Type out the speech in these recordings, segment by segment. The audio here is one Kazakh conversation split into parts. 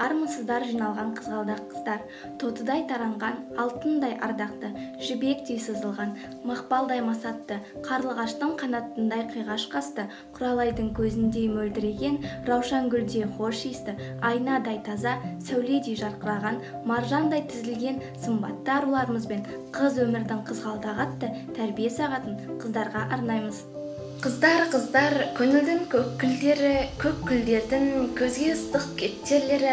армысыздар жиналған қызғалдақ қыздар. Тотыдай таранған алтындай ардақты жібектей сызылған мақпалдай масатты қарлығаштың қанатындай қиғаш қасты құралайдың көзіндей мөлдіреген раушан гүлдей хош иісті айнадай таза сәуледей жарқыраған маржандай тізілген сымбатты аруларымызбен қыз өмірдің қызғалдағы атты тәрбие сағатын қыздарға арнаймыз. Қыздар қыздар көңілдің көк гүлдері көк гүлдердің көзге ыстық кептерлері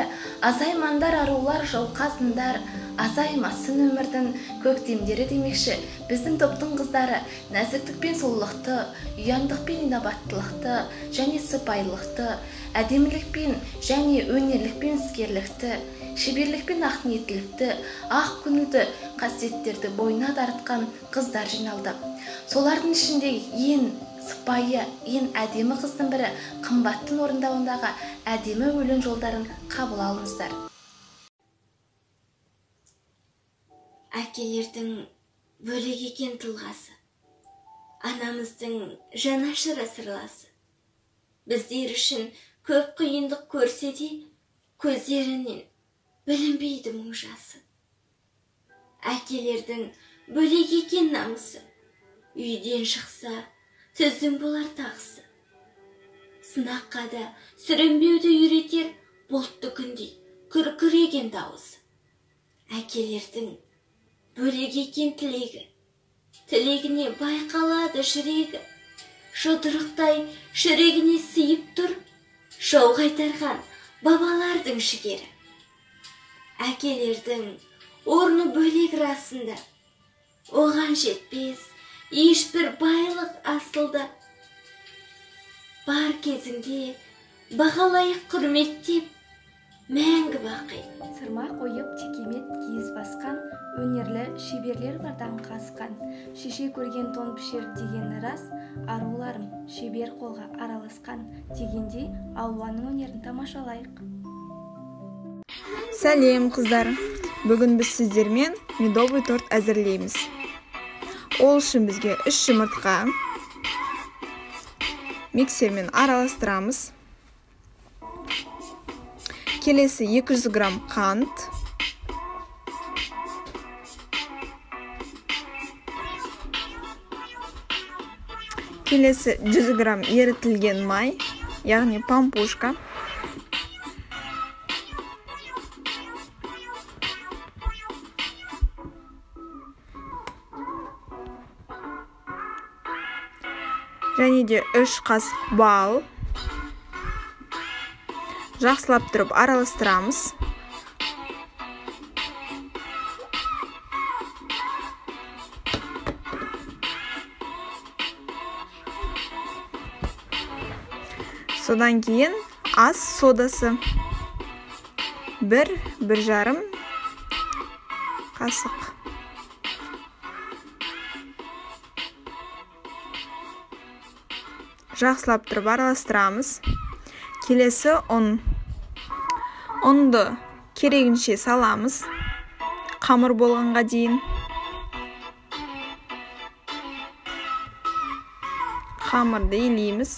азаймандар арулар жауқазындар азаймасын өмірдің көктемдері демекші. Біздің топтың қыздары нәзіктік пен сұлулықты ұяңдық пен инабаттылықты және сыпайылықты әдемілік пен және өнерлік пен іскерлікті шеберлік пен ақниеттілікті ақ көңілді қасиеттерді бойына дарытқан қыздар жиналды. Солардың ішіндегі ең сыпайы ең әдемі қыздың бірі қымбаттың орындауындағы әдемі өлең жолдарын қабыл алыңыздар. Әкелердің бөлек екен тұлғасы анамыздың жанашыры сырласы. Біздер үшін көп қиындық көрсе де көздерінен білінбейді мұң жасы. Әкелердің бөлек екен намысы үйден шықса түздің болар тағысы. Сынаққа да сүрінбеуді үйретер бұлтты күндей күркіреген дауысы. Әкелердің бөлек екен тілегі. Тілегіне байқалады жүрегі. Жұдырықтай жүрегіне сыйып тұр жау қайтарған бабалардың жігері. Әкелердің орны бөлек расында. Оған жетпес ешбір байлық асылды. Бар кезіңде бағалайық құрметтеп мәңгі бақи. Сырмақ ойып текемет киіз басқан өнерлі шеберлер бардан қасқан. Шеше көрген тон пішер дегені рас аруларым шебер қолға араласқан. Дегендей алуаның өнерін тамашалайық. Сәлем қыздар. Бүгін біз сіздермен медовый торт әзірлейміз. Ол үшін бізге үш жұмыртқа миксермен араластырамыз. Келесі 200 грамм қант. Келесі 100 грамм ерітілген май яғни пампушка. Және де үш қасық бал жақсылап тұрып араластырамыз. Содан кейін ас содасы. Бір бір жарым қасық. Жақсылап тұрып араластырамыз. Келесі ұн ұнды керегінше саламыз. Қамыр болғанға дейін. Қамырды илейміз.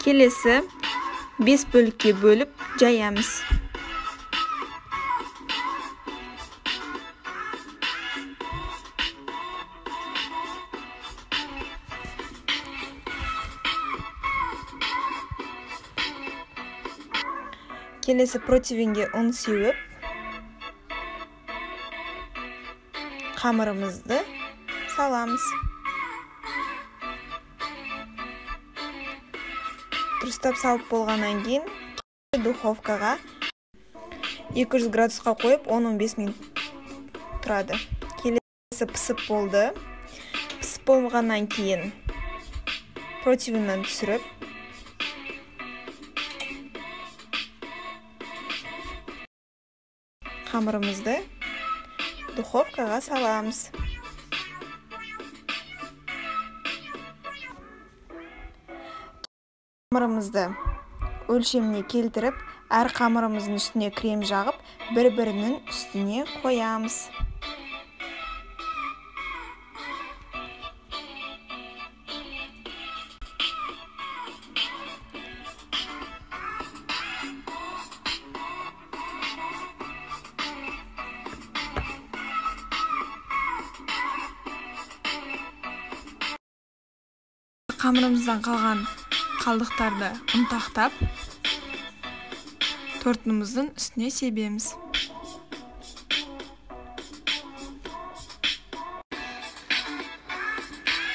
Келесі бес бөлікке бөліп жаямыз. Келесі противенге ұн сеуіп қамырымызды саламыз. Дұрыстап салып болғаннан кейін духовкаға 200 градусқа қойып 10-15 минут тұрады. Келесі пісіп болды. Пісіп болғаннан кейін противеннен түсіріп қамырымызды духовкаға саламыз. Қамырымызды өлшеміне келтіріп әр қамырымыздың үстіне крем жағып бір бірінің үстіне қоямыз. Қамырымыздан қалған қалдықтарды ұнтақтап тортымыздың үстіне себеміз.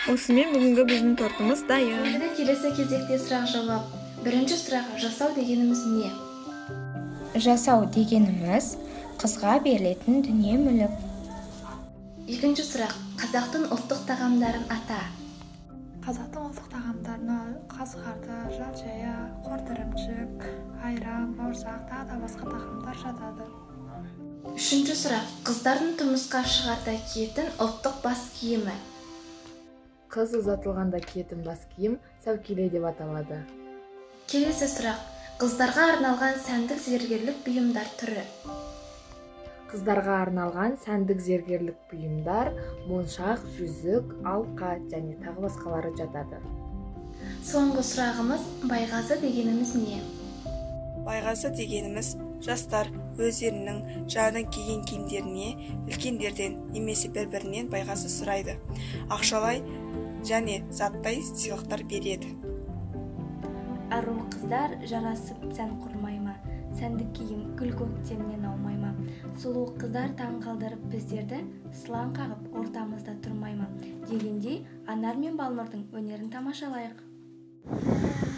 Осымен бүгінгі біздің тортымыз дайын. Енді келесі кезекте сұрақ жауап. Бірінші сұрақ жасау дегеніміз не? Жасау дегеніміз қызға берілетін дүние мүлік екінші сұрақ қазақтың ұлттық тағамдарын ата қазақтың ұлттық тағамдарына қазқарды жия қордірімшік айран бауырсақ тағы да басқа тағамдар жатады. Үшінші сұрақ. Қыздардың тұрмысқа шығарда киетін ұлттық бас киімі? Қыз ұзатылғанда киетін бас киім сәукеле деп аталады. Келесі сұрақ. Қыздарға арналған сәндік зергерлік бұйымдар түрі? Қыздарға арналған сәндік зергерлік бұйымдар моншақ жүзік алқа және тағы басқалары жатады. Соңғы сұрағымыз байғазы дегеніміз не? Байғазы дегеніміз жастар өздерінің жаңадан киген киімдеріне үлкендерден немесе бір бірінен байғазы сұрайды. Ақшалай және заттай сыйлықтар береді. Ару қыздар жарасып сән құрмай ма? Сәнді киім гүл көктемнен аумай ма сұлу қыздар таң қалдырып біздерді сылаң қағып ортамызда тұрмай ма дегендей анар мен балнұрдың өнерін тамашалайық.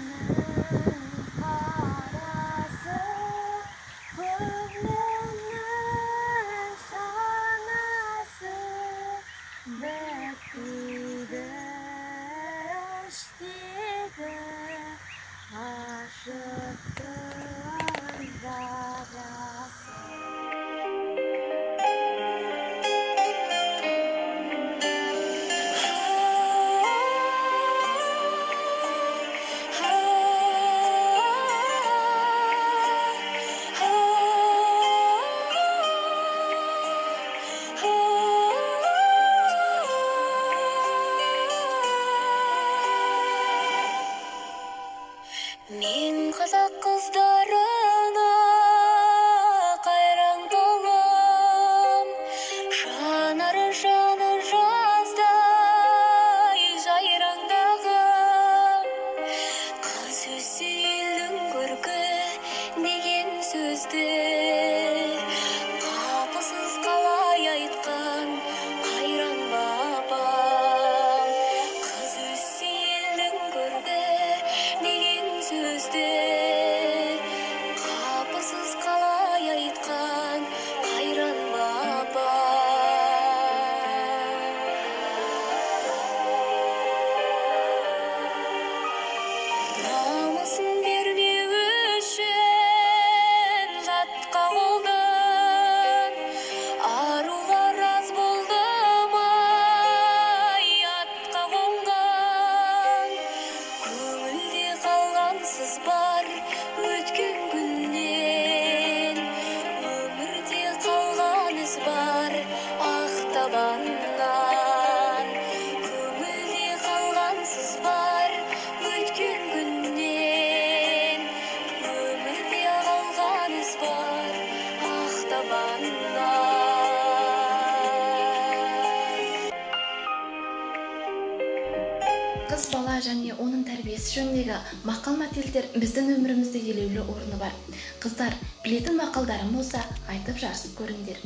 Қыз бала және оның тәрбиесі жөніндегі мақал мәтелдер біздің өмірімізде елеулі орны бар. Қыздар білетін мақалдарың болса айтып жарысып көріңдер.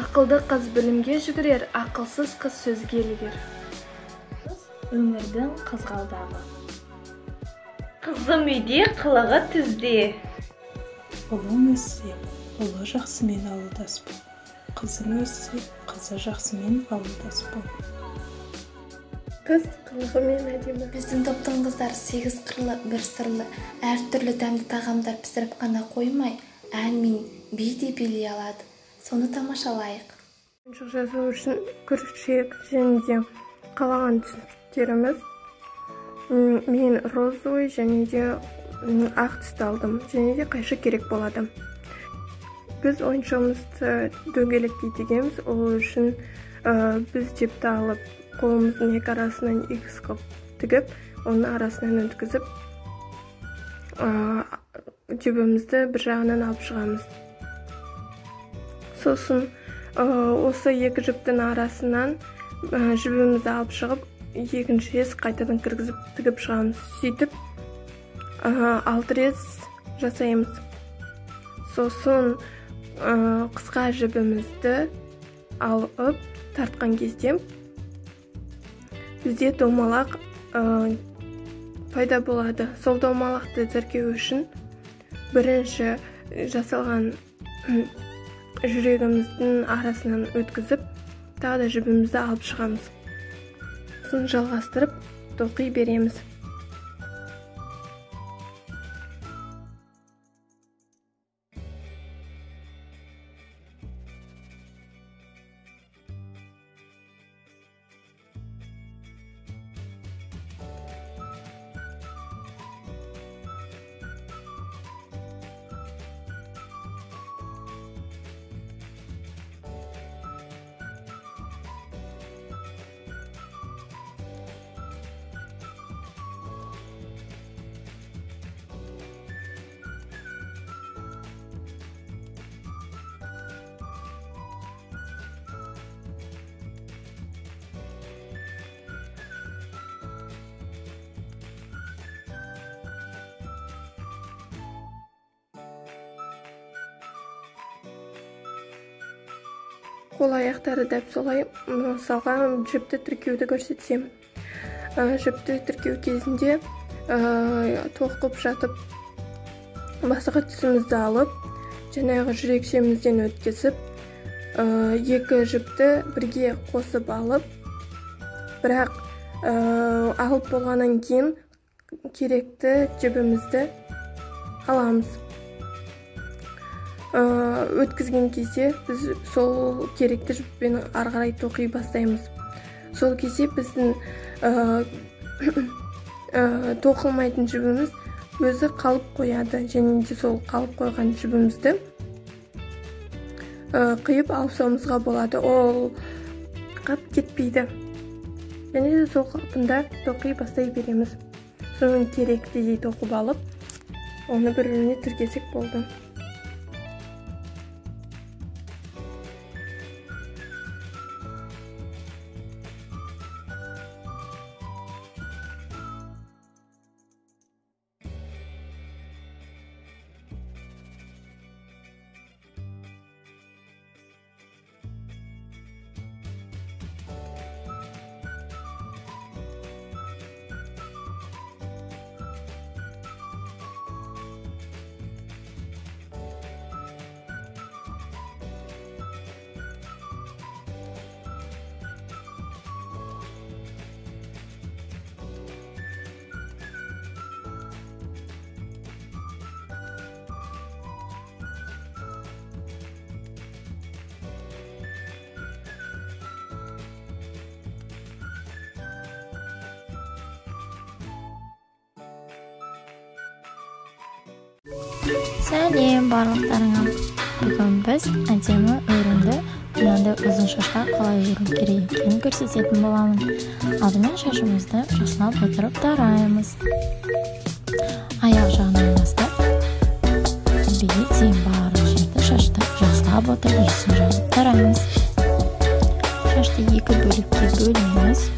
Ақылды қыз білімге жүгірер ақылсыз қыз сөзге ілігер. Өмірдің қызғалдағы. Қызым үйде қылығы түзде. Ұлың өссе ұлы жақсымен ауылдас бол. Қызың өссе қызы жақсымен ауылдас бол. Қыз қылығымен әдемі біздің топтың қыздары сегіз қырлы бір сырлы. Әртүрлі дәмді тағамдар пісіріп қана қоймай ән мен би де билей алады. Соны тамашалайық. Ойыншық жасау үшін күрішек және де қалаған түстеріміз мен розовый және де ақ түсті алдым және де қайшы керек болады. Біз ойыншығымызды дөңгелектей тігеміз ол үшін ә, біз жіпті алып қолымыздың екі арасынан икс қылып тігіп оның арасынан өткізіп жібімізді бір жағынан алып шығамыз. Сосын осы екі жіптің арасынан жібімізді алып шығып екінші рез қайтадан кіргізіп тігіп шығамыз. Сөйтіп алты рез жасаймыз. Сосын қысқа жібімізді алып тартқан кезде бізде домалақ ә, пайда болады. Сол домалақты тіркеу үшін бірінші жасалған жүрегіміздің арасынан өткізіп тағы да жібімізді алып шығамыз. Сосын жалғастырып тоқи береміз. Қол аяқтары дәп солай мысалға жіпті тіркеуді көрсетсем. Ә, жіпті тіркеу кезінде ә, тоқып жатып басқа түсімізді алып жаңағы жүрекшемізден өткізіп ә, екі жіпті бірге қосып алып бірақ алып болғаннан кейін керекті жібімізді аламыз. Өткізген кезде біз сол керекті жіппен ары қарай тоқи бастаймыз. Сол кезде біздің ә, ә, тоқылмайтын жібіміз өзі қалып қояды және де сол қалып қойған жібімізді ә, алып салуымызға болады. Ол қап кетпейді. Және де сол қалпында тоқи бастай береміз. Соның керектідей тоқып алып оны бір біріне тіркесек болды. Сәлем барлықтарыңа. Бүгін біз әдемі өрімді мынандай ұзын шашқа қалай өру керек екенін көрсететін боламын. Алдымен шашымызды жақсылап отырып тараймыз. Аяқ жағынан бастап төбеге дейін барлық жерді шашты жақсылап отырып есін жазып тараймыз. Шашты екі бөлікке бөлеміз.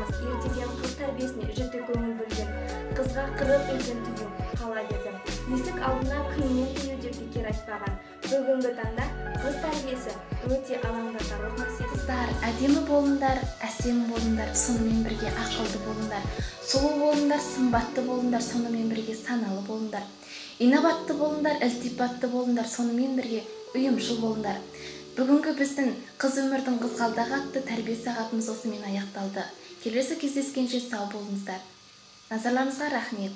Ата бабамыз ертеден қыз тәрбиесіне жіті көңіл бөлген қызға қырық үйден тыю қала берді. Есік алдына күннен тыю деп бекер айтпаған. Бүгінгі таңда қыз тәрбиесі өте алаңдатарлық мәселе қыздар әдемі болыңдар әсем болыңдар сонымен бірге ақылды болыңдар сұлу болыңдар сымбатты болыңдар сонымен бірге саналы болыңдар. Инабатты болыңдар ілтипатты болыңдар сонымен бірге ұйымшыл болыңдар. Бүгінгі біздің қыз өмірдің қызғалдағы атты тәрбие сағатымыз осымен аяқталды. Келесі кездескенше сау болыңыздар. Назарларыңызға рахмет.